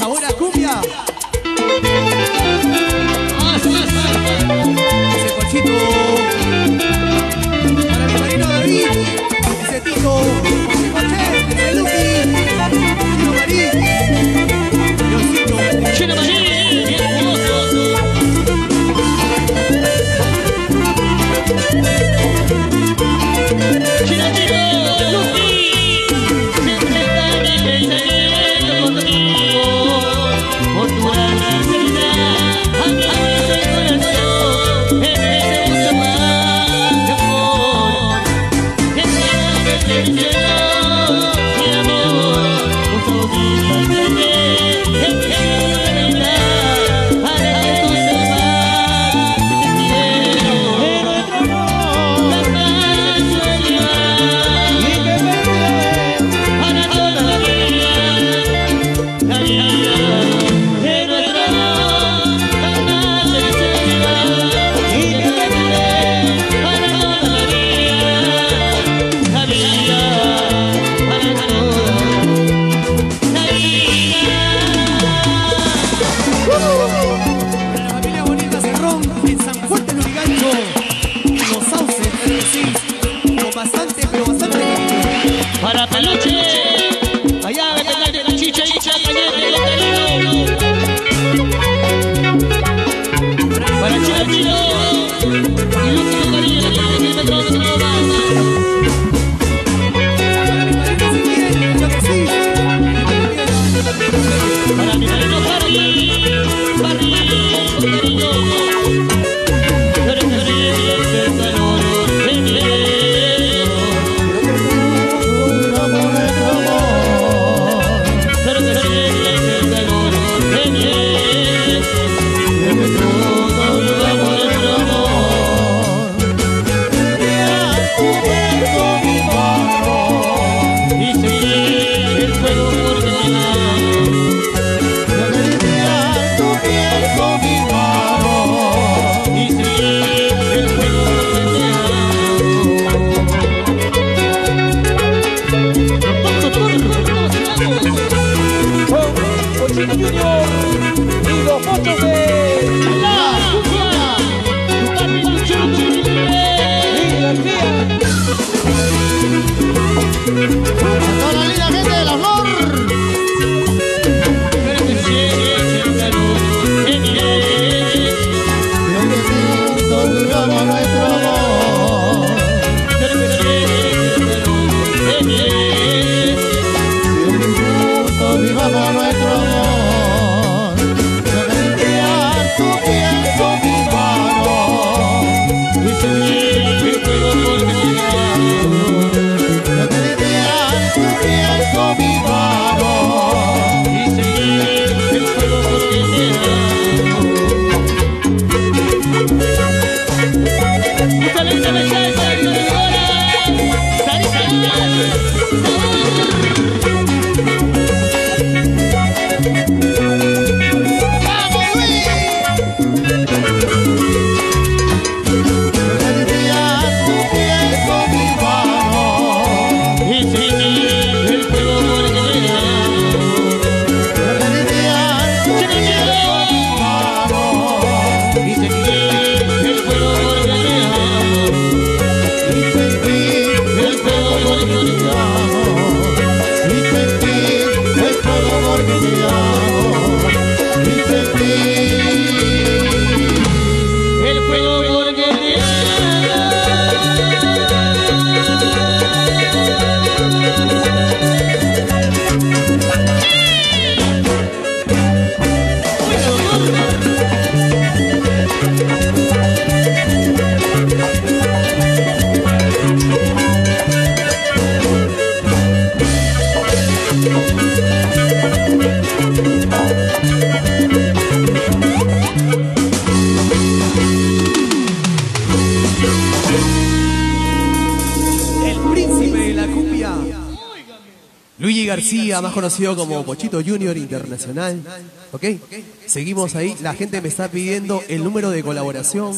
Sabor a cumbia. Música El príncipe de la cumbia, Luigi García, más conocido como Pochito Junior Internacional. ¿Ok? Seguimos ahí. La gente me está pidiendo el número de colaboración.